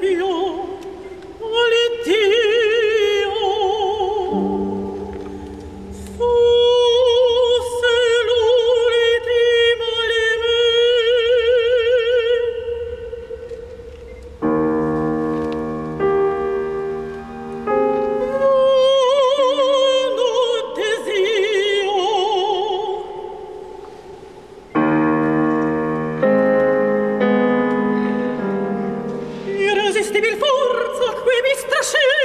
me resistivil forza, qui mi strascina,